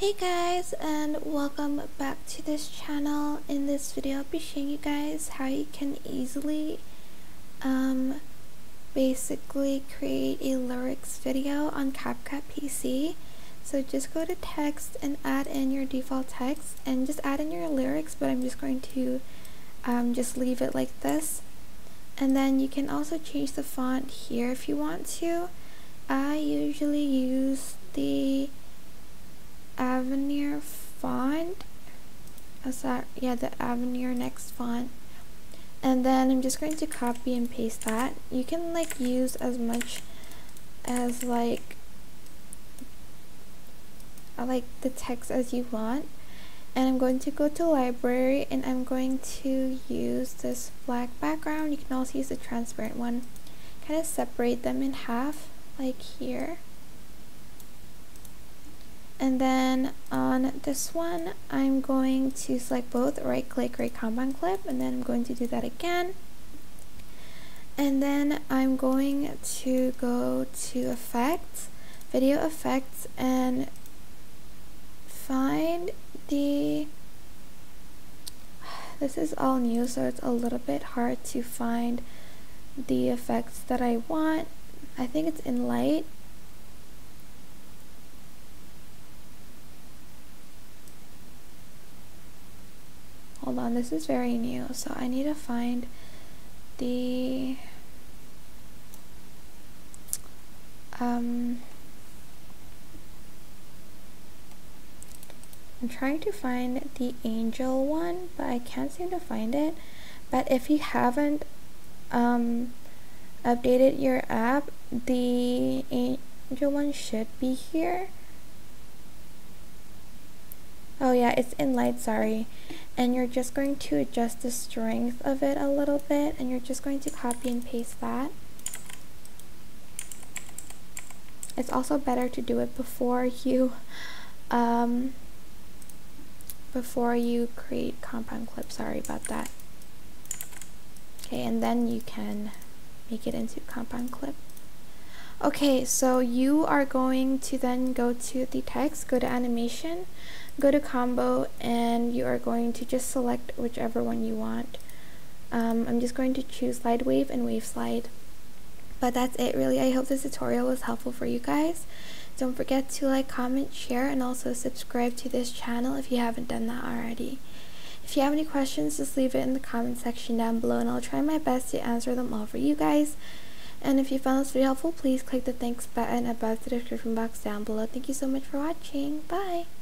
Hey guys and welcome back to this channel. In this video I'll be showing you guys how you can easily um, basically create a lyrics video on CapCut PC. So just go to text and add in your default text and just add in your lyrics but I'm just going to um, just leave it like this. And then you can also change the font here if you want to. I usually use the Avenir font. Is that, yeah, the Avenir next font. And then I'm just going to copy and paste that. You can like use as much as like uh, like the text as you want and I'm going to go to library and I'm going to use this black background you can also use a transparent one kind of separate them in half like here and then on this one I'm going to select both right click right compound clip and then I'm going to do that again. And then I'm going to go to effects video effects and find the this is all new so it's a little bit hard to find the effects that I want. I think it's in light on this is very new so I need to find the um I'm trying to find the angel one but I can't seem to find it. But if you haven't um, updated your app the angel one should be here oh yeah it's in light sorry. And you're just going to adjust the strength of it a little bit and you're just going to copy and paste that. It's also better to do it before you um, before you create compound clip. Sorry about that. Okay and then you can make it into compound clip. Okay so you are going to then go to the text go to animation go to combo and you are going to just select whichever one you want. Um, I'm just going to choose slide wave and wave slide. But that's it really. I hope this tutorial was helpful for you guys. Don't forget to like, comment, share, and also subscribe to this channel if you haven't done that already. If you have any questions, just leave it in the comment section down below and I'll try my best to answer them all for you guys. And if you found this video helpful, please click the thanks button above the description box down below. Thank you so much for watching. Bye!